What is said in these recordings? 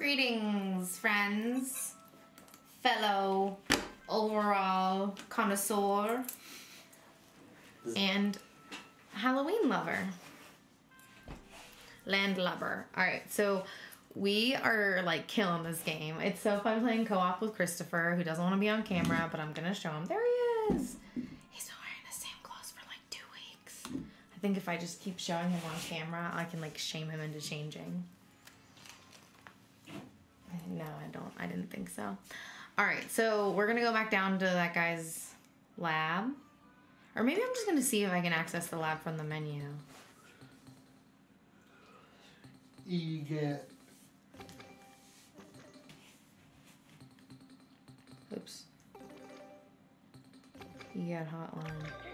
Greetings, friends, fellow overall connoisseur, and Halloween lover, landlubber. All right, so we are like killing this game. It's so fun playing co-op with Christopher, who doesn't want to be on camera, but I'm gonna show him. There he is. He's been wearing the same clothes for like two weeks. I think if I just keep showing him on camera, I can like shame him into changing. No, I don't. I didn't think so. All right, so we're gonna go back down to that guy's lab, or maybe I'm just gonna see if I can access the lab from the menu. You get Oops. You got hotline.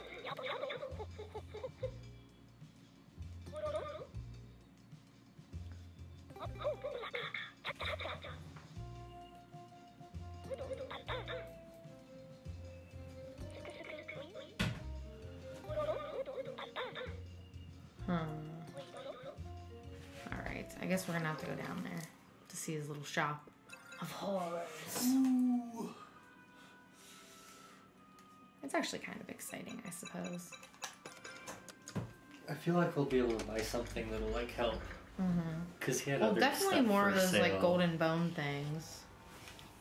I guess we're gonna have to go down there to see his little shop of horrors. It's actually kind of exciting, I suppose. I feel like we'll be able to buy something that'll like help. Mm-hmm. Cause he had Well, other definitely stuff more for of those like golden bone things.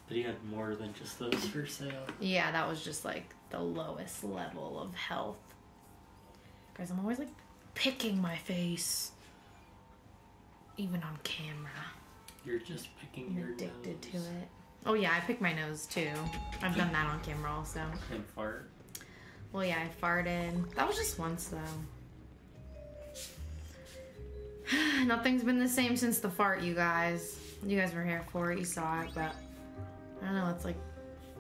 But he had more than just those for sale. Yeah, that was just like the lowest level of health. Guys, I'm always like picking my face, even on camera. You're just picking I'm your addicted to it. Oh yeah, I pick my nose too. I've done that on camera also. And fart. Well, yeah, I farted. That was just once though. Nothing's been the same since the fart, you guys. You guys were here for it, you saw it, but I don't know. It's like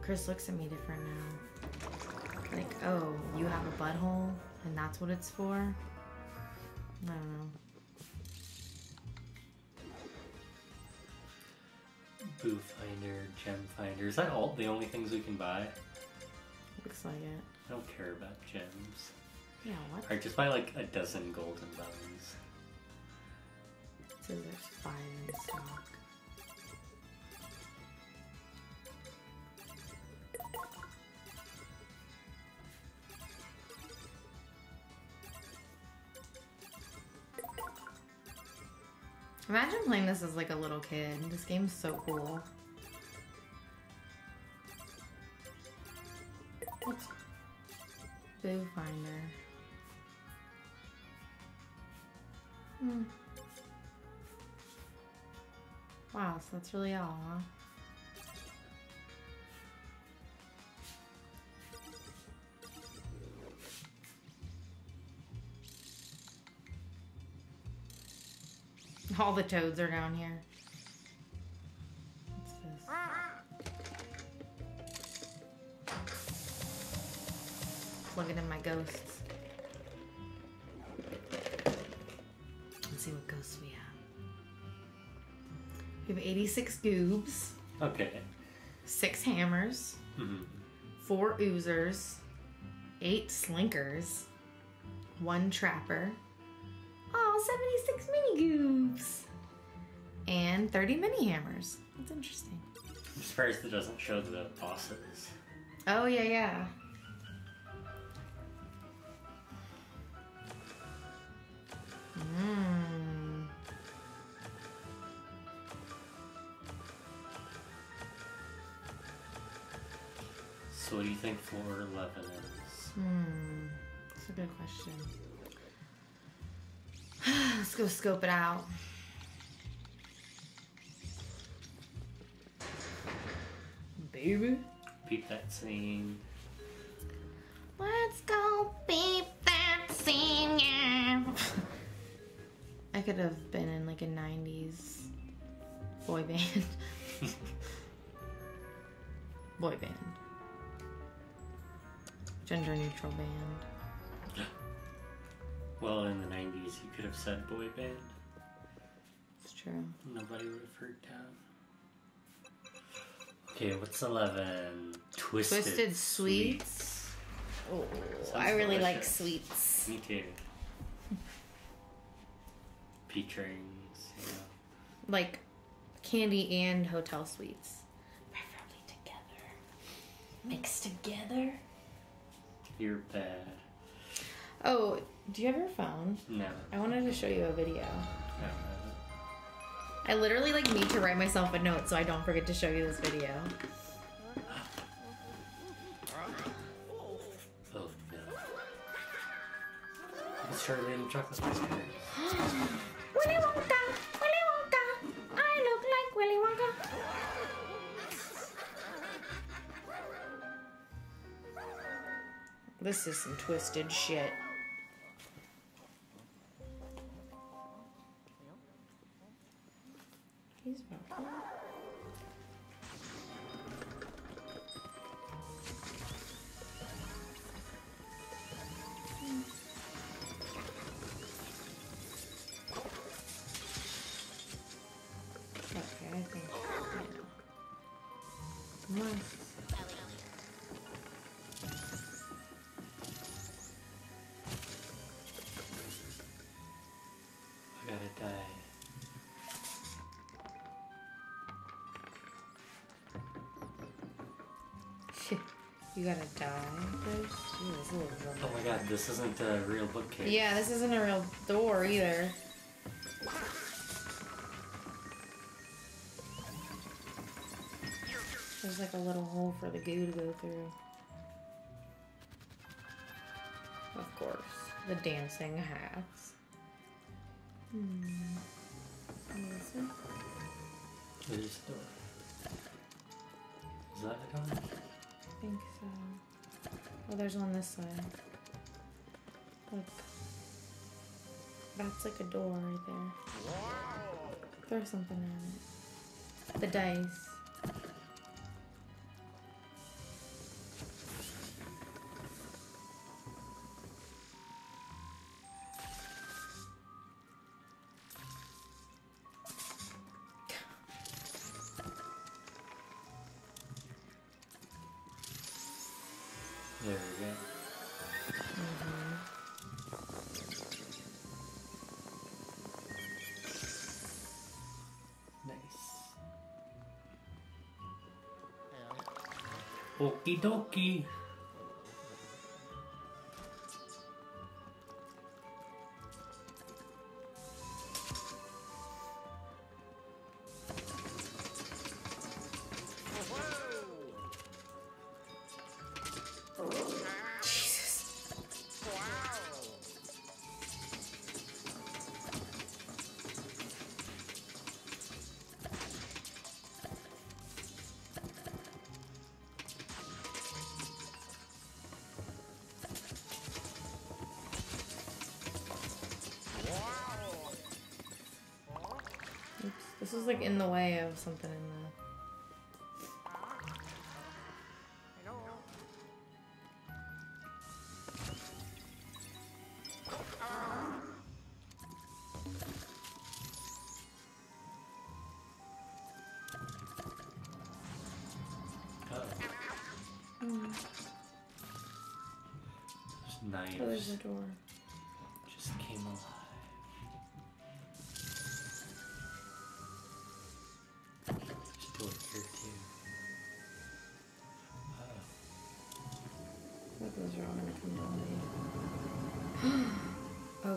Chris looks at me different now. Like, oh, you have a butthole, and that's what it's for. I don't know. Boo finder, gem finder. Is that all the only things we can buy? Looks like it. I don't care about gems. Yeah, what? Alright, just buy like a dozen golden bones. It says there's five in stock. Imagine playing this as like a little kid. This game's so cool. Boo Finder? Hmm. Wow, so that's really all, huh? All the toads are down here. What's this? Plugging in my ghosts. Let's see what ghosts we have. We have 86 goobs, Okay. six hammers, hmm four oozers, eight slinkers, one trapper, oh, 76 mini goobs, and 30 mini hammers. That's interesting. I'm surprised it doesn't show the bosses. Oh, yeah, yeah. Mmm. So what do you think floor 11 is? Hmm. That's a good question. Let's go scope it out. Baby. Beat that scene. Let's go beat that scene, yeah. I could have been in like a 90s boy band. boy band. Gender neutral band. Have said boy band. It's true. Nobody would have freaked out. Okay, what's 11? Twisted, Twisted Suites. Oh, Sounds I really like sweets. Me too. Peach rings, you know. Like candy and hotel suites. Preferably together. Mixed together. You're bad. Oh, do you have your phone? No. I wanted to show you a video. I don't have it. I literally like need to write myself a note so I don't forget to show you this video. Oh, no. It's Charlie and the Chocolate Factory. Willy Wonka, Willy Wonka, I look like Willy Wonka. This is some twisted shit. You gotta die. There's, Ooh, this is a Oh my god, this isn't a real bookcase. Yeah, this isn't a real door either. There's like a little hole for the goo to go through. Of course, the dancing hats. Hmm. Is it? It is the door. Is that the door? I think so. Oh, there's one this side. Look. That's like a door right there. Throw something at it. The dice. Okie dokie. Is like in the way of something in the. Uh-oh. Hmm. There's Oh, there's a door.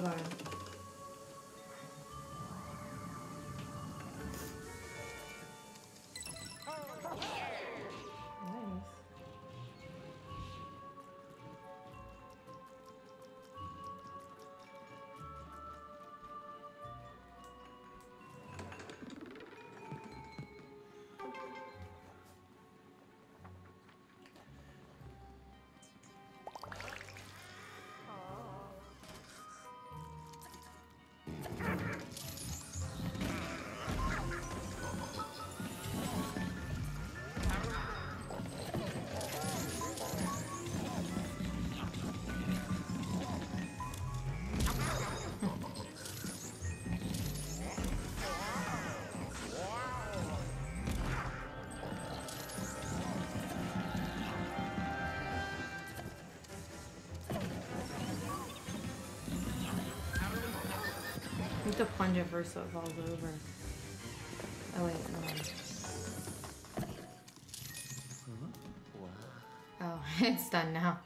Oh the plunger first so it falls over. Oh wait, no. Oh, it's done now.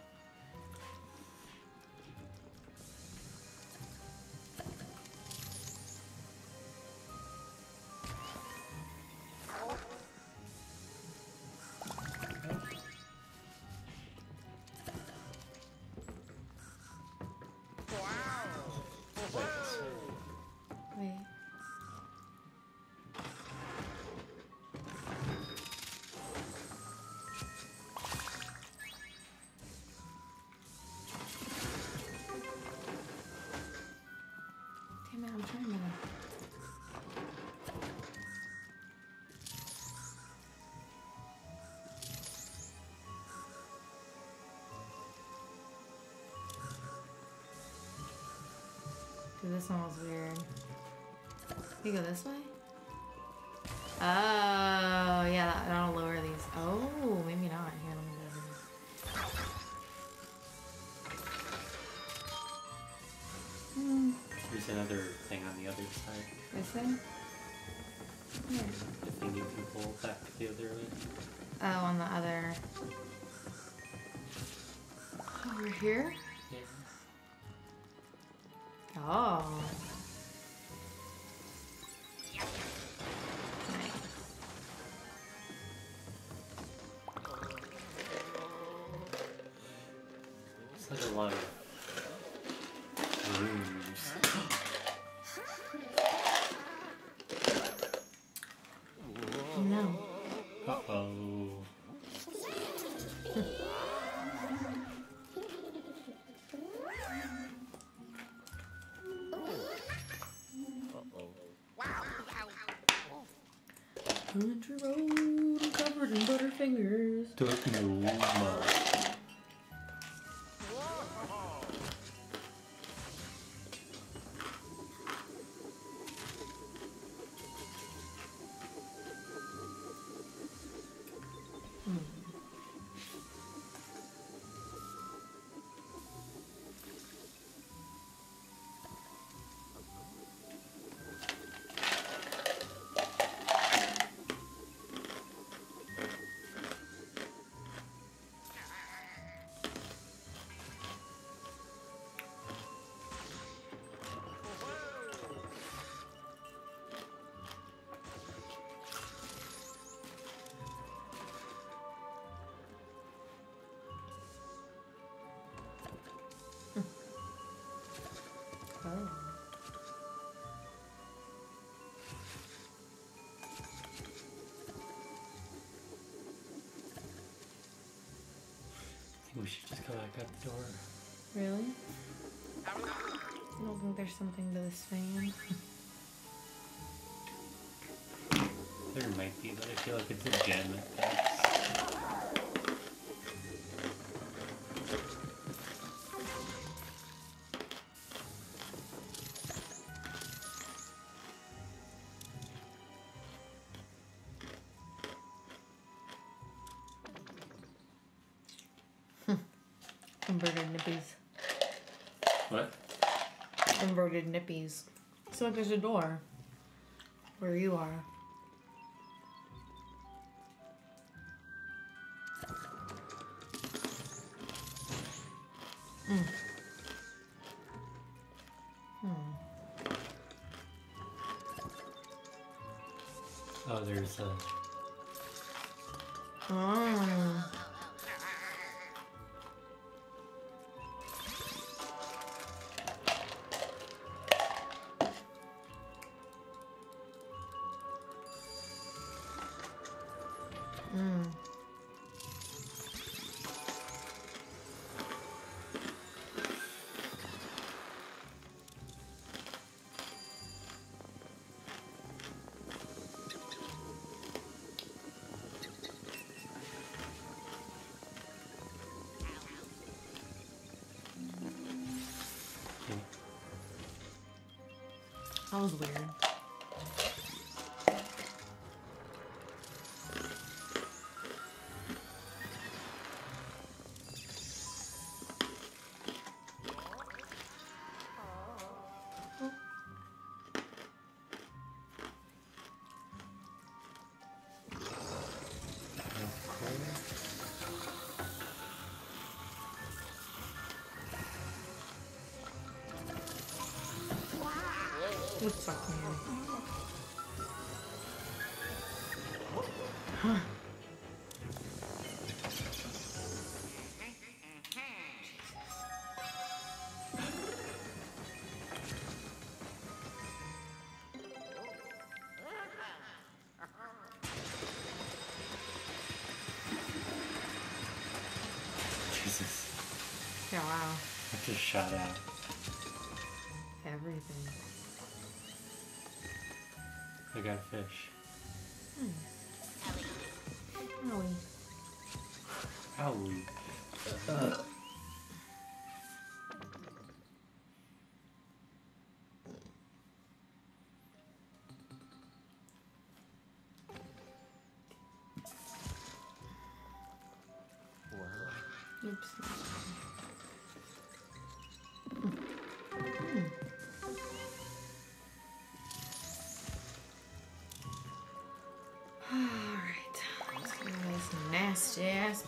This one was weird. You go this way? Oh, yeah, that, that'll lower these. Oh, maybe not. Here, let me go. here. Hmm, There's another thing on the other side. this way? Here. The thing you can pull back the other way. Oh, on the other. Over here? No. Uh oh. Country road covered in butterfingers. Took no I think we should just go back out the door. Really? I don't think there's something to this fan. There might be, but I feel like it's a gem Inverted nippies. What? Inverted nippies. So like there's a door where you are. Mm. Hmm. Oh, there's a. Oh. Was weird. Would suck man. Jesus. Yeah, wow. I just shot out. Everything. I got a fish. Hmm. Owie. Owie. Oops.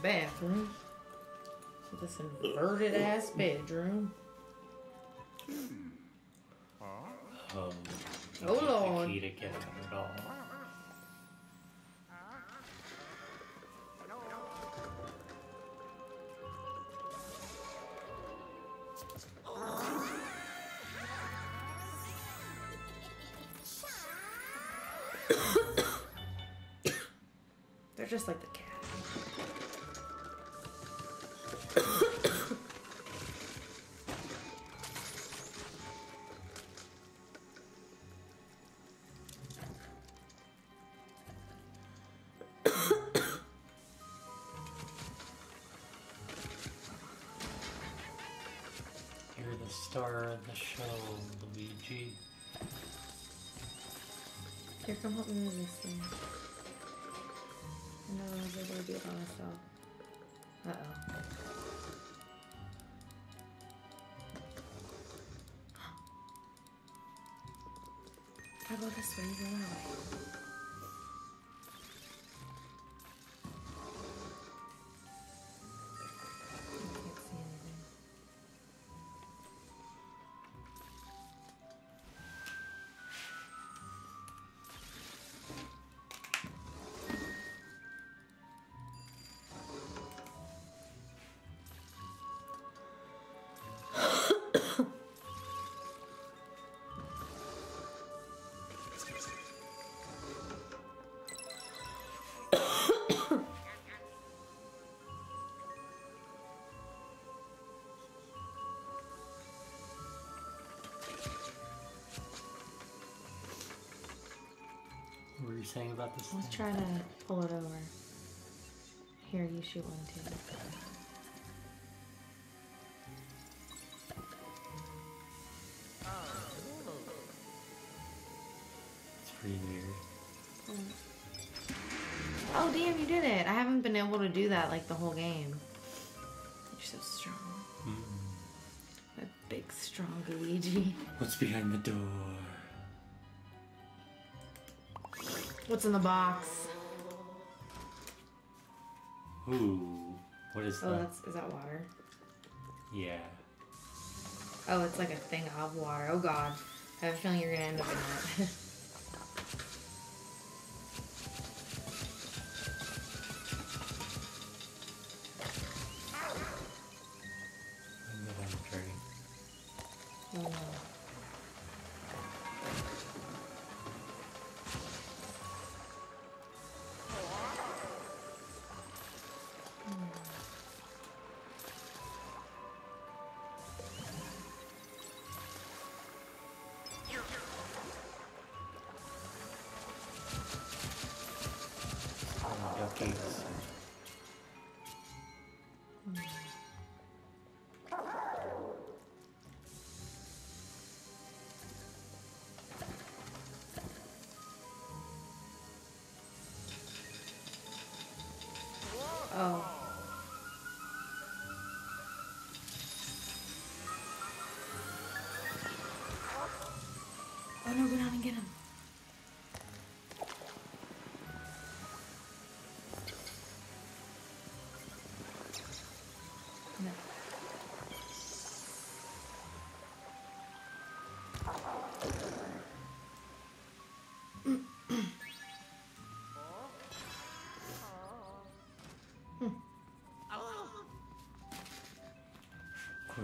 Bathroom. This inverted ass bedroom. Oh, Oh, Lord. The key to get at all. They're just like the cat. Star of the show, Luigi. Here, come help me move this thing. I know I was able to do it by myself. Uh oh. If I go this way, you go that. Were saying about this Let's thing? try to pull it over. Here, you shoot one too. It's pretty weird. Oh damn, you did it! I haven't been able to do that like the whole game. You're so strong. Mm. A big, strong Luigi. What's behind the door? What's in the box? Ooh, what is Oh, that? that's is that water? Yeah. Oh, it's like a thing of water. Oh god, I have a feeling you're gonna end up in it.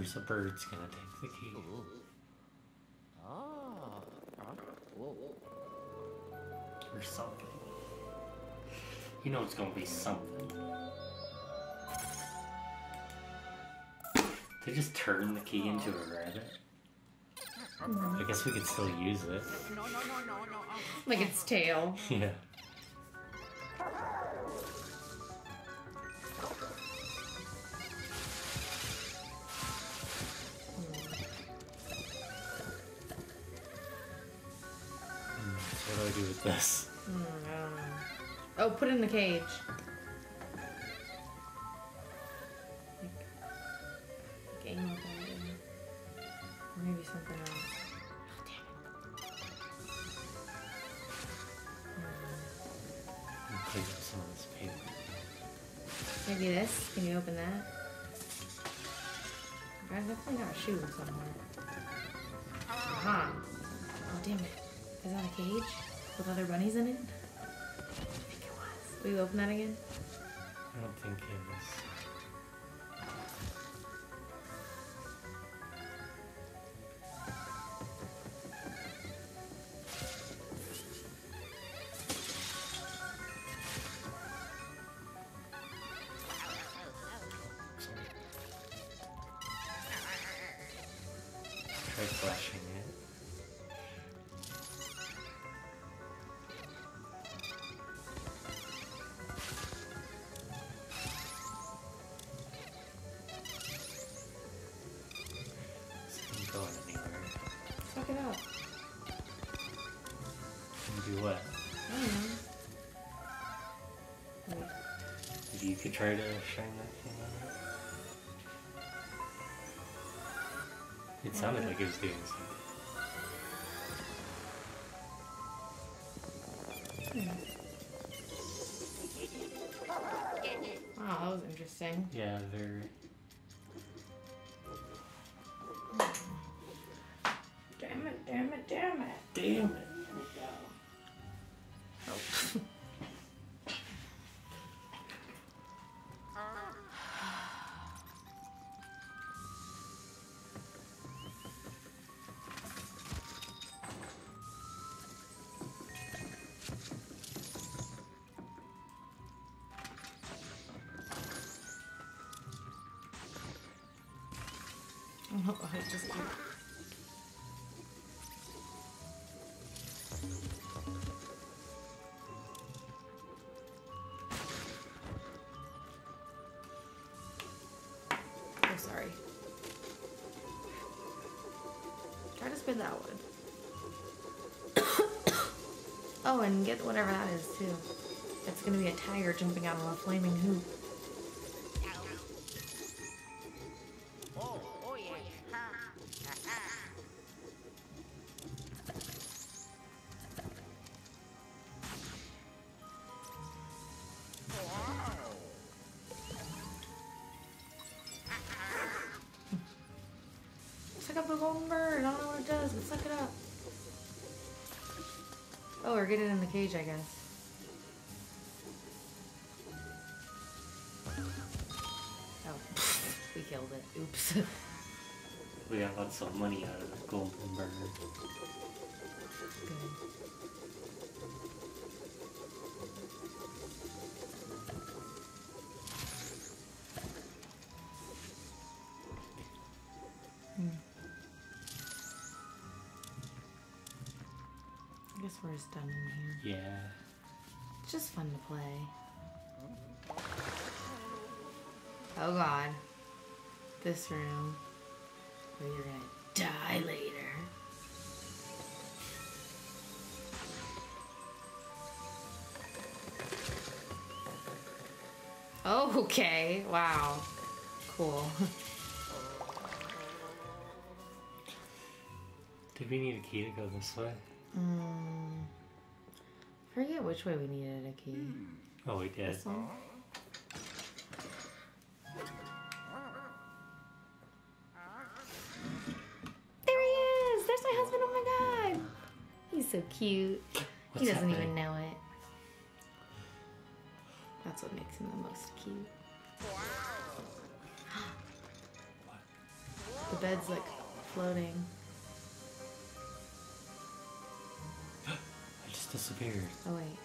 There's a bird's gonna take the key. Or something. You know it's gonna be something. They just turn the key into a rabbit. I guess we could still use it. Like its tail. Yeah. Cage. Like, game over again. Or maybe something else. Oh, damn I'll clean up some of this paper. Maybe this. Can you open that? I definitely got a shoe somewhere. Ah. Aha. Oh, damn it. Is that a cage with other bunnies in it? Will you open that again? I don't think. Try to shine that thing on it. It sounded like it was doing something. Wow, that was interesting. Yeah, very. I just Oh, sorry. Try to spin that one. oh, and get whatever that is too. It's gonna be a tiger jumping out of a flaming hoop. Cage, I guess. Oh, we killed it. Oops. We got lots of money out of the golden bird. Good. Guess we're just done in here. Yeah. It's just fun to play. Oh god. This room. Where you're gonna die later. Oh, okay. Wow. Cool. Did we need a key to go this way? Mm, which way we needed a key. Oh, we did. This one? There he is! There's my husband! Oh my god! He's so cute. What's he doesn't even know it. That's what makes him the most cute. The bed's like floating. Disappeared. Oh wait.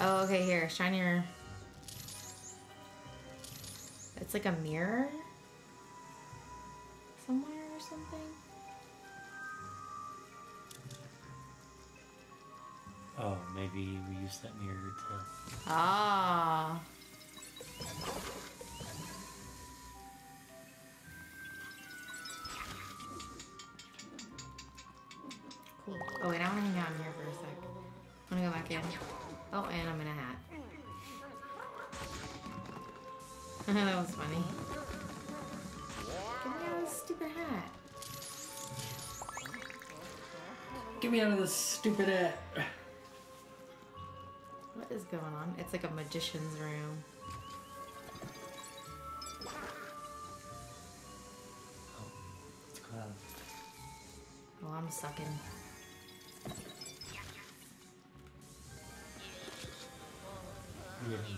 Oh, okay. Here, shine your. It's like a mirror. Somewhere or something. Oh, maybe we use that mirror to. Ah. Me out of this stupid hat! What is going on? It's like a magician's room. Let's go out. Oh, I'm sucking.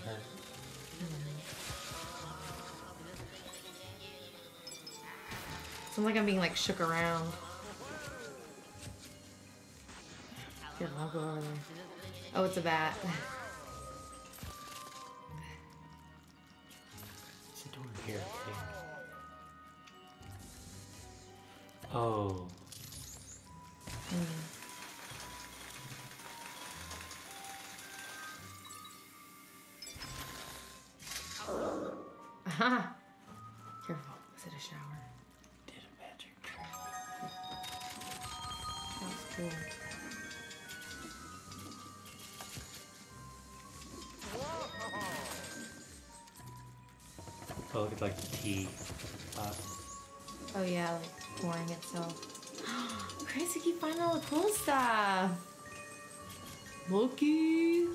Hurt. Sounds like I'm being like shook around. Oh, it's a bat. Look at like tea pot. Uh, oh yeah, like pouring itself. Crazy keep finding all the cool stuff. Lucky.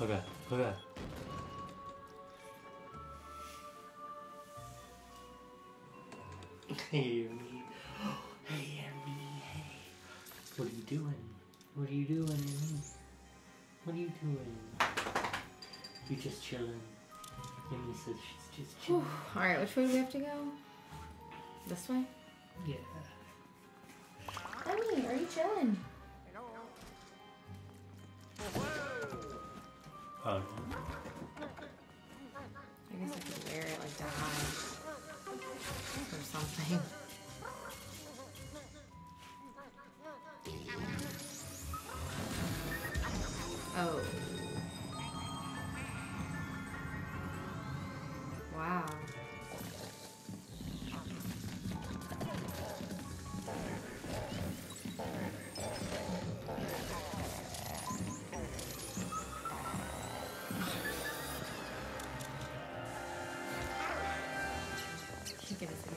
Okay, okay. look You just chilling. Amy says she's just chilling. All right, which way do we have to go? This way. Yeah. Emmy, are you chilling? Oh, I guess I could wear it like to hide or something.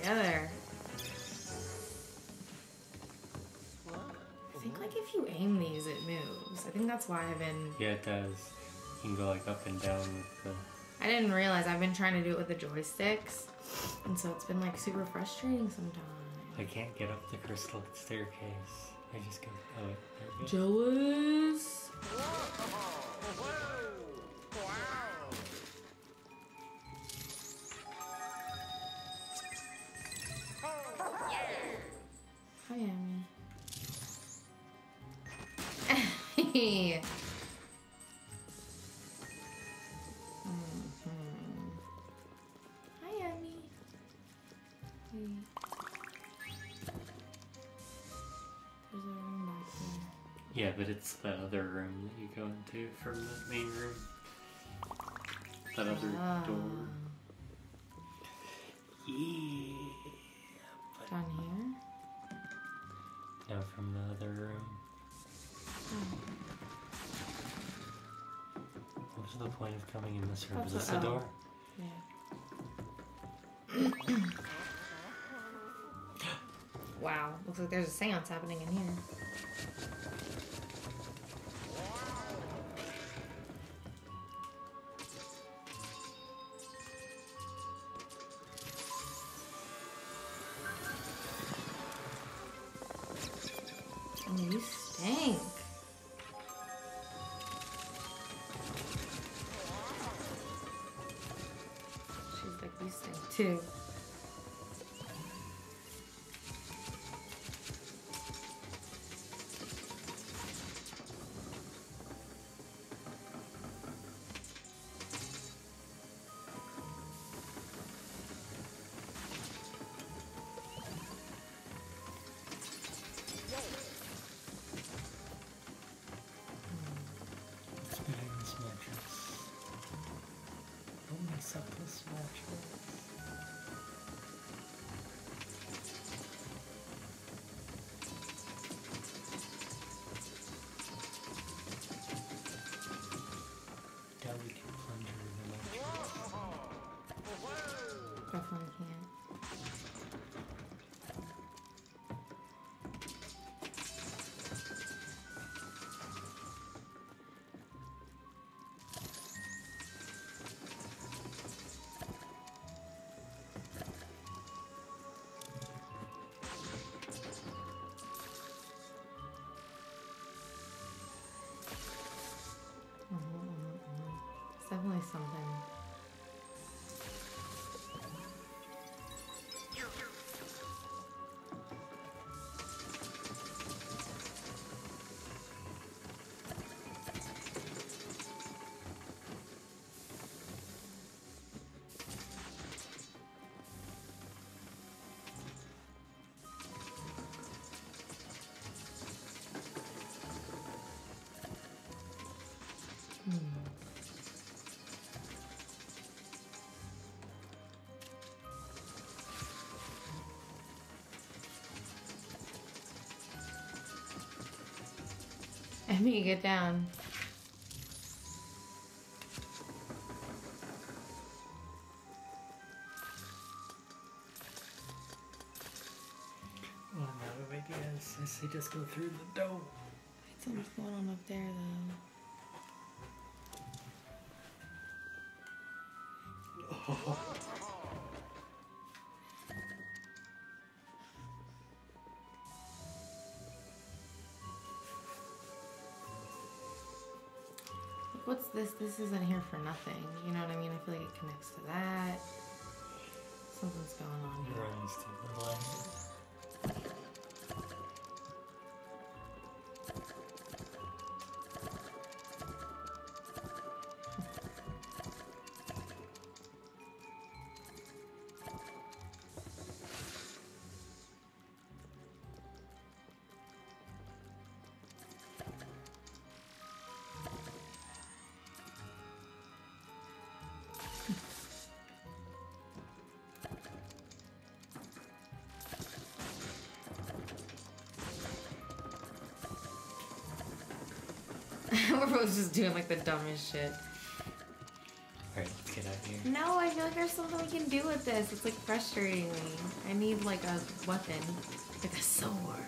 Together. I think like if you aim these, it moves. I think that's why I've been. yeah, it does. You can go like up and down with the. I didn't realize I've been trying to do it with the joysticks, and so it's been like super frustrating sometimes. I can't get up the crystal staircase. I just go. Oh, wait, there we go. Jealous. Hi, there. Yeah, but it's the other room that you go into from the main room. That other Ah. door. The oh. door? Yeah. wow. Looks like there's a seance happening in here. Definitely can't. Definitely something. Emmy, get down. Oh no, I guess. I say just go through the door. Something's going on up there, though. This? This isn't here for nothing. You know what I mean? I feel like it connects to that. Something's going on here. We're both just doing like the dumbest shit. Alright, let's get out of here. No, I feel like there's something we can do with this. It's like frustrating me. I need like a weapon, like a sword.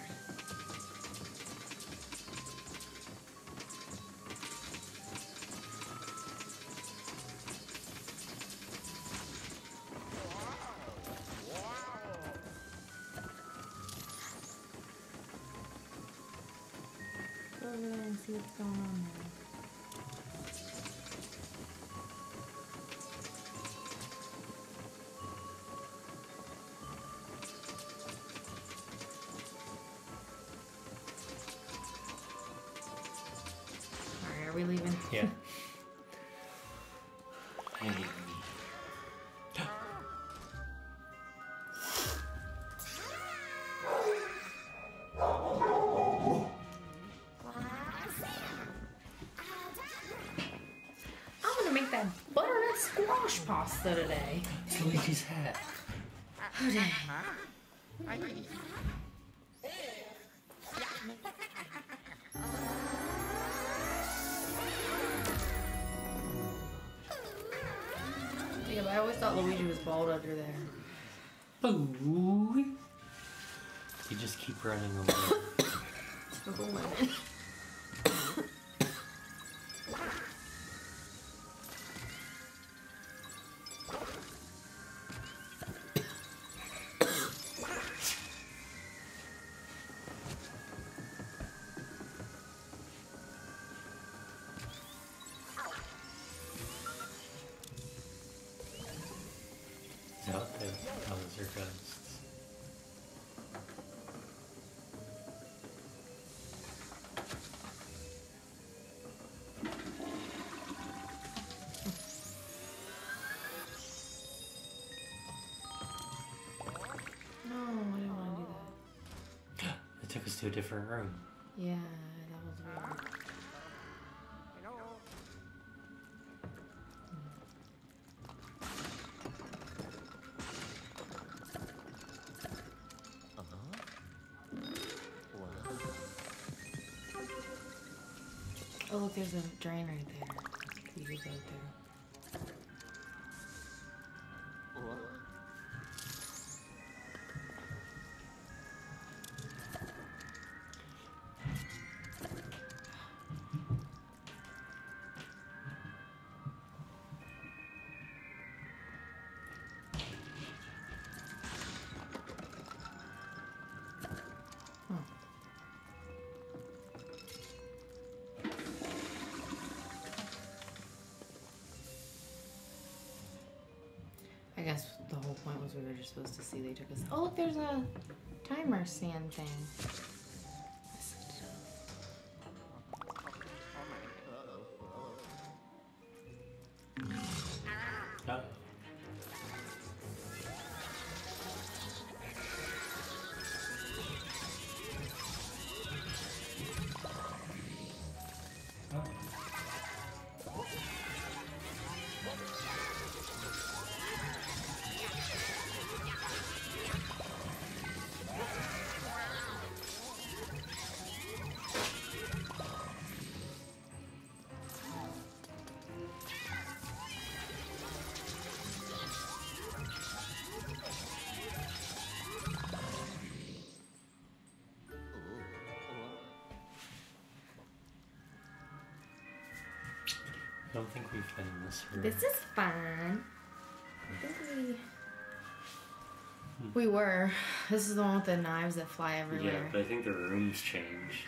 Squash today. It's Luigi's hat. Oh, dang. Yeah, but I always thought Luigi was bald under there. Ooh. You just keep running away. With a It took us to a different room. Yeah, that was weird. Uh-huh. Oh look, there's a drain right there. You could go there. Guess the whole point was we were just supposed to see they took us. Oh, look, there's a timer sand thing. Don't think we've been in this room. This is fun. I think we. Hmm. We were. This is the one with the knives that fly everywhere. yeah, but I think the room's changed.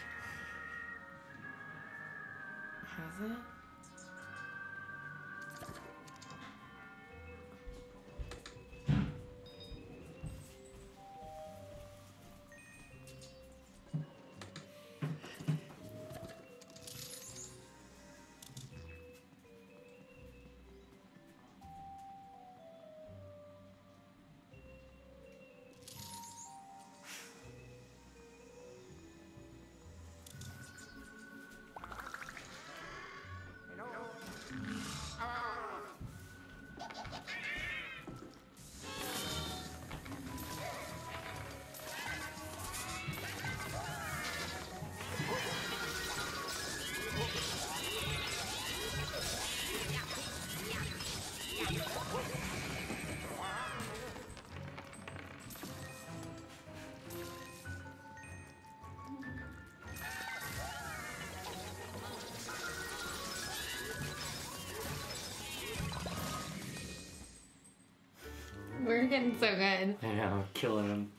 We're getting so good. I know, killing him.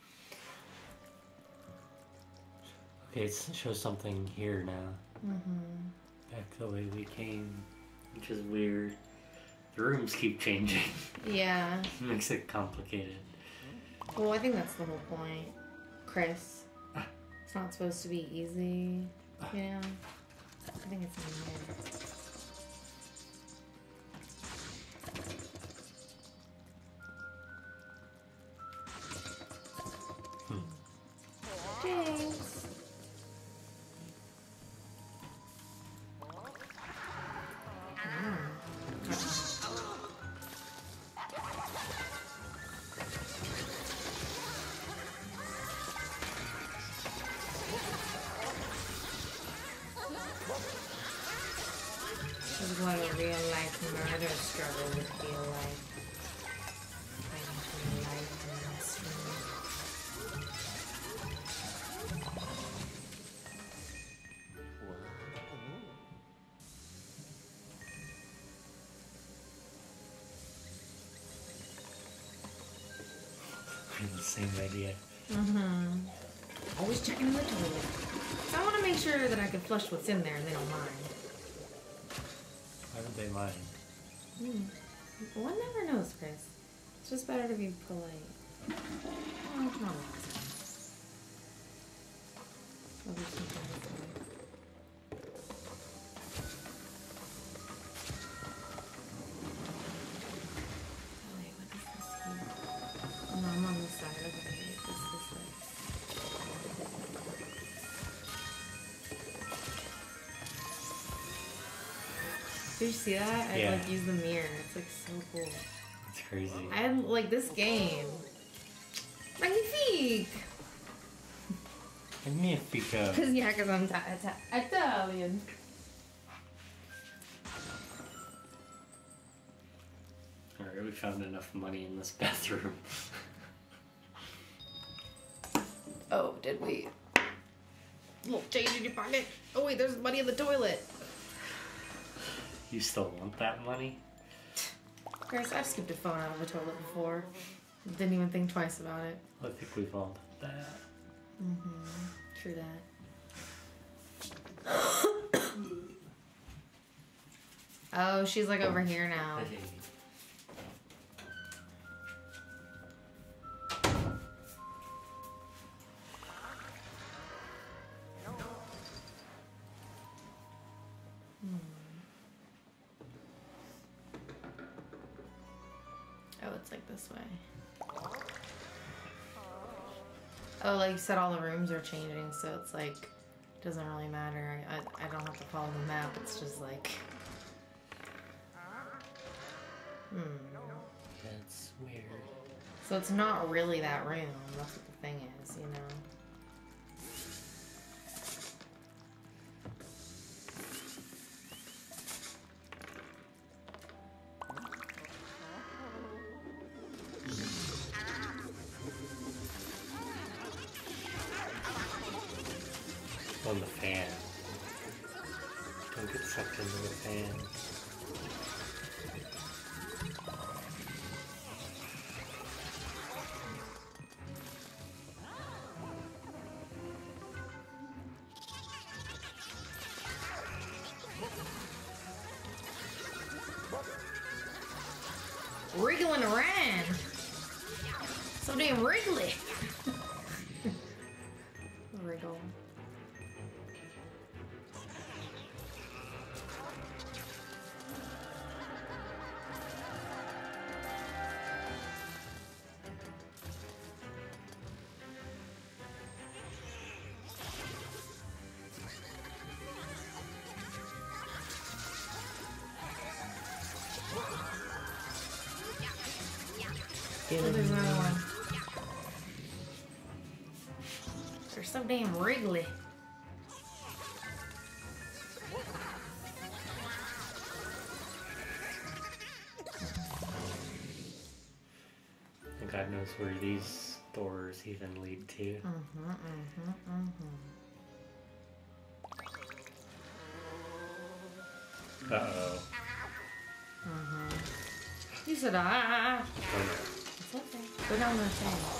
Okay, it shows something here now. Mm-hmm. Back the way we came, which is weird. The rooms keep changing. Yeah. Makes it complicated. Well, I think that's the whole point, Chris. It's not supposed to be easy, you know. I think it's in Same idea. Mm-hmm. Always checking the toilet. I want to make sure that I can flush what's in there and they don't mind. Why would they mind? Hmm. One never knows, Chris. It's just better to be polite. Oh, you see that? I Yeah. like use the mirror. It's like so cool. It's crazy. I like this game. Magnifique! Give me a Fico. Cause yeah, cause I'm ta- ta- Italian. Alright, we found enough money in this bathroom. Oh, did we? Little change in your pocket. Oh wait, there's money in the toilet. You still want that money? Chris, I've scooped a phone out of a toilet before. Didn't even think twice about it. I think we've all done that. Mm-hmm. True that. oh, she's like over here now. Like you said, all the rooms are changing, so it's like it doesn't really matter. I, I, I don't have to follow the map. It's just like, hmm. That's weird. So it's not really that room. That's what the thing is, you know. Wriggling around. So damn wriggly. Damn wriggly. And God knows where these doors even lead to. Mm-hmm, mm-hmm, mm-hmm. Uh oh. You said ah. Oh no. It's okay. Go down the thing.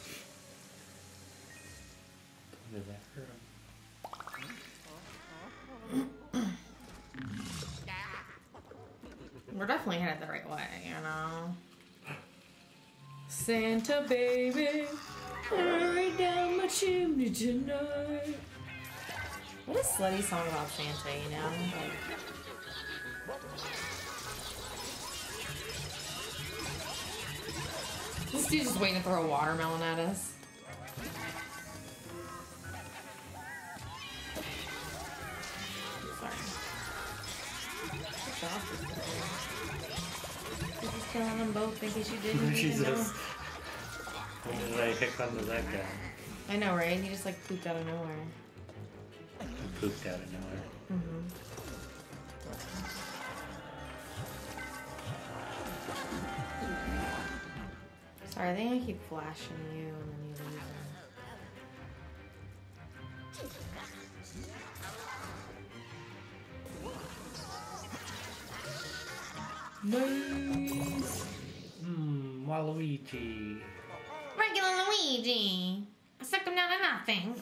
Santa baby, hurry down my chimney tonight. What a slutty song about Santa, you know? Like, this dude's just waiting to throw a watermelon at us. Sorry. This is killing them both because you didn't even know know. Jesus. When did I pick onto that guy? I know, right? He just like pooped out of nowhere. He pooped out of nowhere. Mm-hmm. Sorry, I think I keep flashing you and then you leave. Nice. Mmm, Waluigi. Regular Luigi. I sucked him down to nothing.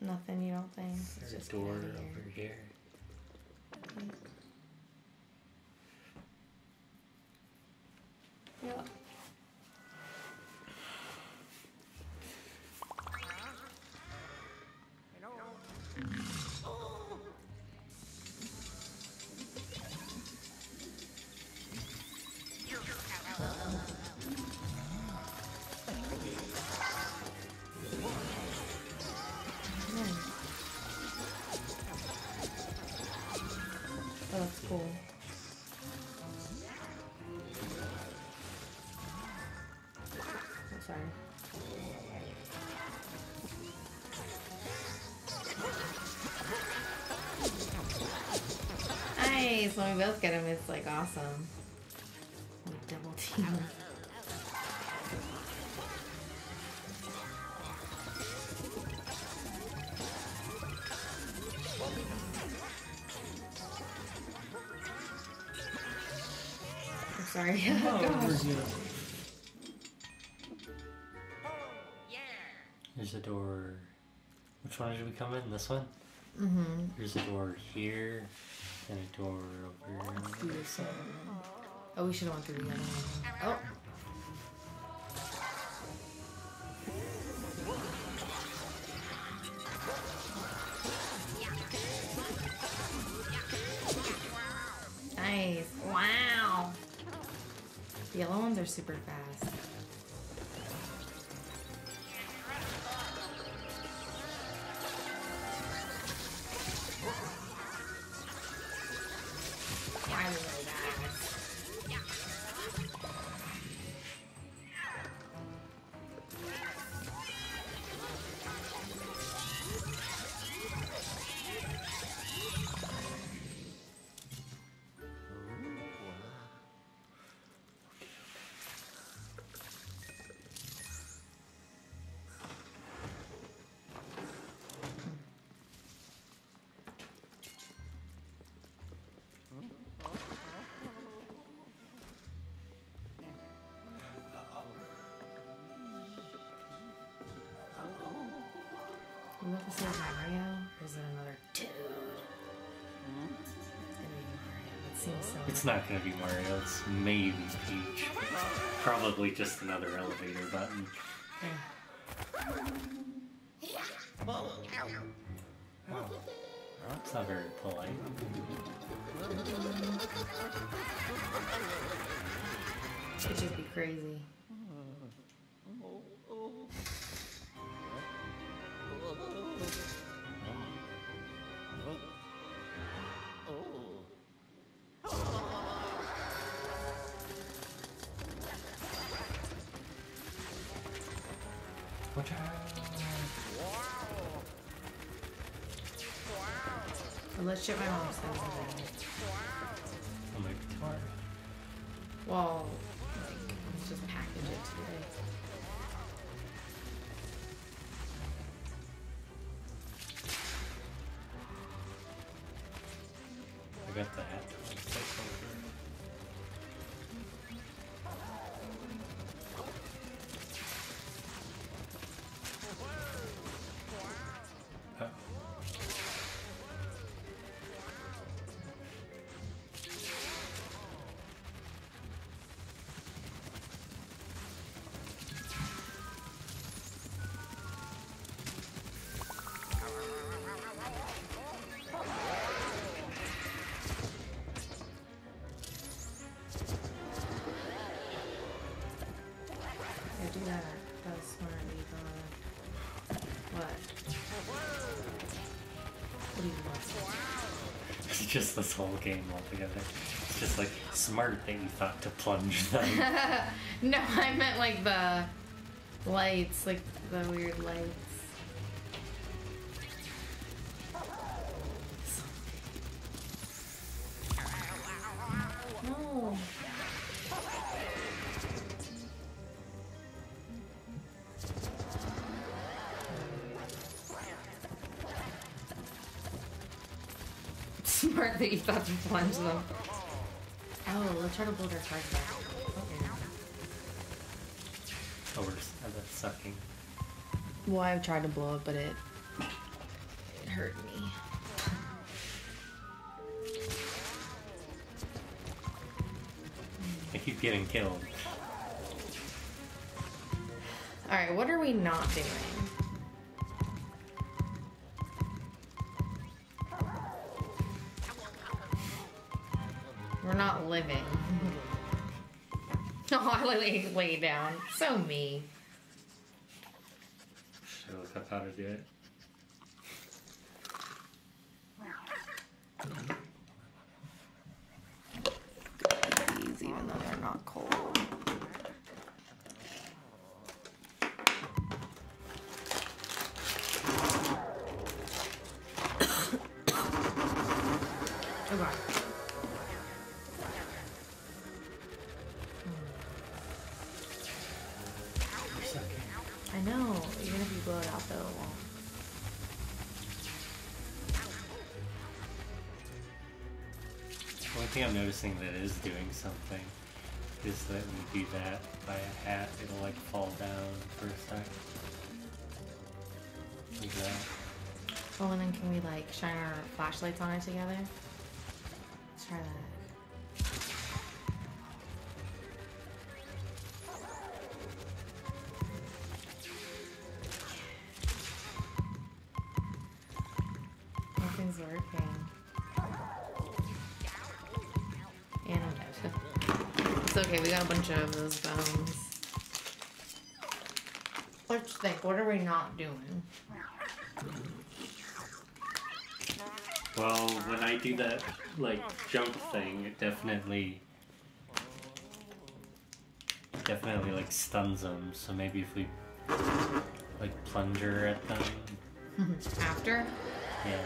nothing, you don't think? It's There's a door over weird. here. Yeah. Nice. Nice! When we both get him, it's like awesome. We double team. I'm sorry. Oh, Gosh. There's a door. Which one did we come in? This one? Mm-hmm. There's a door here and a door over here. Oh, we should have went through the other one. Oh. Nice. Wow. The yellow ones are super fast. You want to say Mario? Or is it another dude? It's gonna be Mario. It seems so. It's not gonna be Mario, it's maybe Peach. Probably just another elevator button. That's not very polite. Should just be crazy. Well, let's ship just this whole game altogether. It's just like smart that you thought to plunge them. no, I meant like the lights, like the weird lights. That you to plunge them. Oh, let's try to build our cards back. Okay. oh, we're s- oh, uh, that's sucking. Well, I tried to blow it, but it it hurt me. I keep getting killed. All right, what are we not doing? Lay down. So me. Should I look up how to do it? Thing I'm noticing that is doing something is that when you do that by a hat, it'll like fall down for a sec. That. Oh, and then can we like shine our flashlights on it together? Let's try that. Okay, we got a bunch of those bones. Let's think, what are we not doing? Well, when I do that like jump thing, it definitely definitely like stuns them. So maybe if we like plunger at them, After? yeah.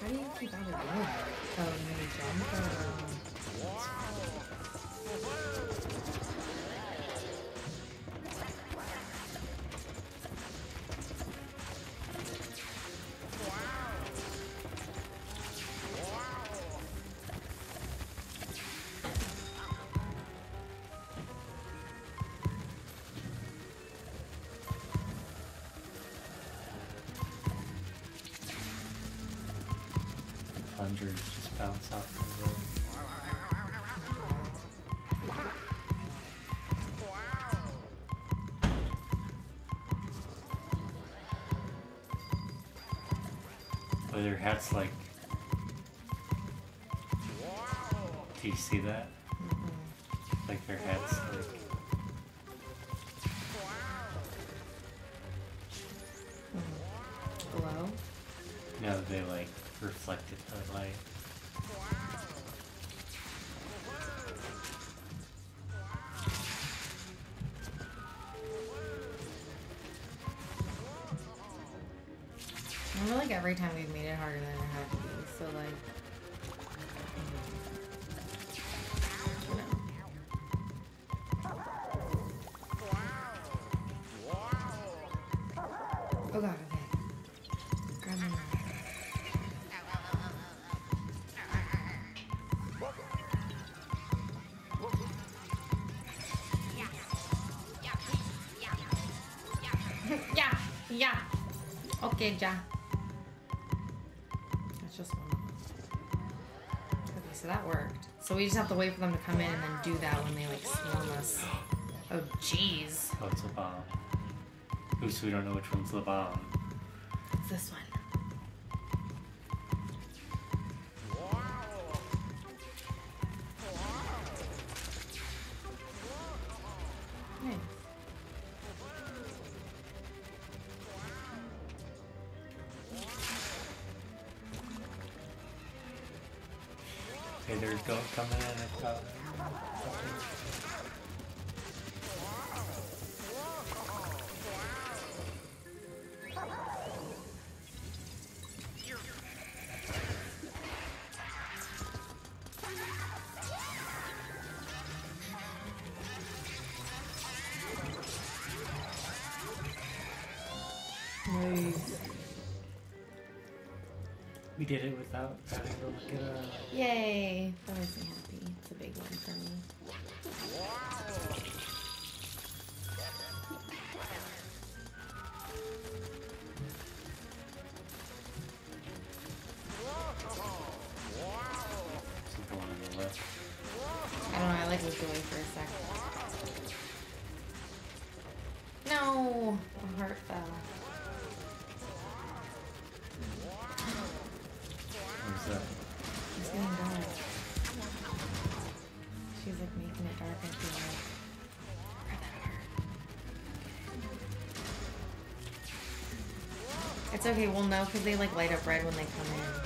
How do you keep out of doing that? Oh, maybe jump Oh, their hat's like. Do you see that? Mm-hmm. Like their hat's like. Mm-hmm. Glow? No, they like reflected the light. I feel like every time we've made it harder than it had to be, so like... Oh god, okay. Grab my Yeah. Yeah. Okay, yeah. So we just have to wait for them to come in and then do that when they like swarm us. Oh, jeez. Oh, it's a bomb. Ooh, so we don't know which one's the bomb. It's this one. Coming in. I thought. Nice. We did it without having to look it up. Yay! It's getting dark. She's like making it dark and like. It's okay, we'll know because they like light up red when they come in.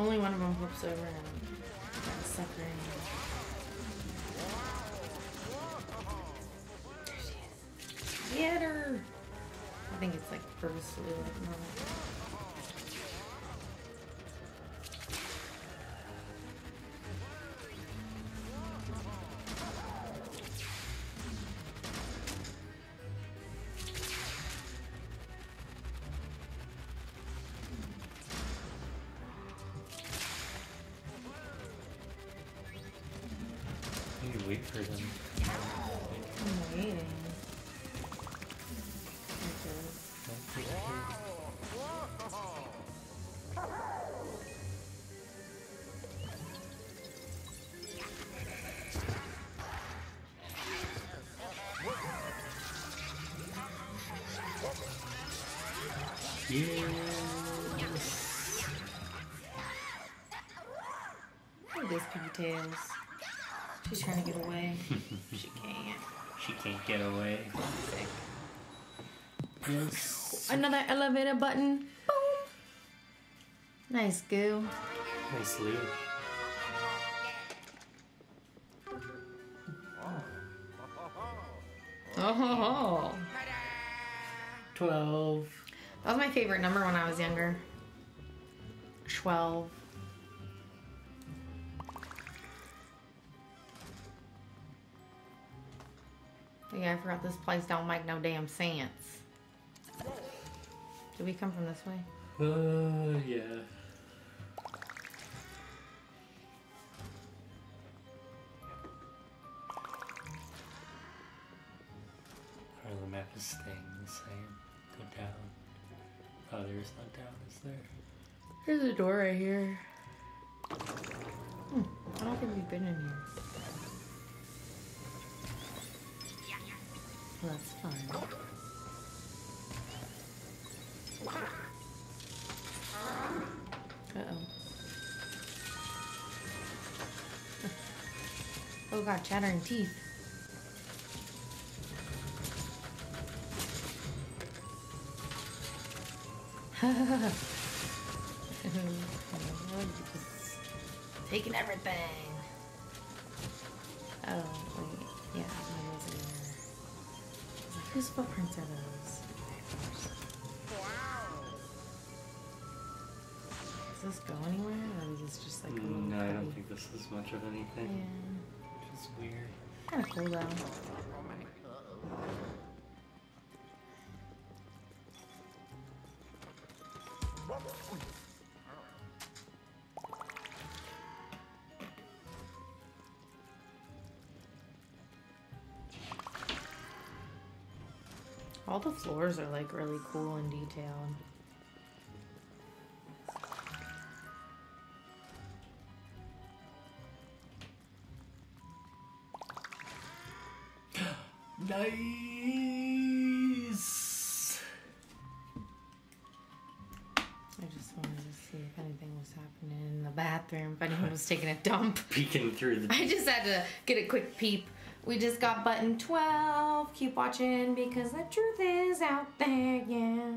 Only one of them flips over and a sucker. There she is. Get her! I think it's like purposefully like normal. At. She's trying to get away. she can't. She can't get away. Sick. Yes. Another elevator button. Boom. Nice goo. Nice loot. Oh. oh ho ho. Twelve. That was my favorite number when I was younger. 12. Yeah, forgot this place don't make no damn sense. Did we come from this way? Uh, yeah. Part of the map is staying the same. Go down. Oh, there's not down, is there? There's a door right here. Hmm, I don't think we've been in here. Oh god, chattering teeth. Taking everything. Footprints are those? Does this go anywhere, or is this just like a little Mm, no, I don't think this is much of anything. Yeah, It's weird. kind of cool though. All the floors are like really cool and detailed. Nice. I just wanted to see if anything was happening in the bathroom, if anyone was taking a dump. Peeking through the. I just had to get a quick peep. We just got button 12. Keep watching because the truth is out there, yeah.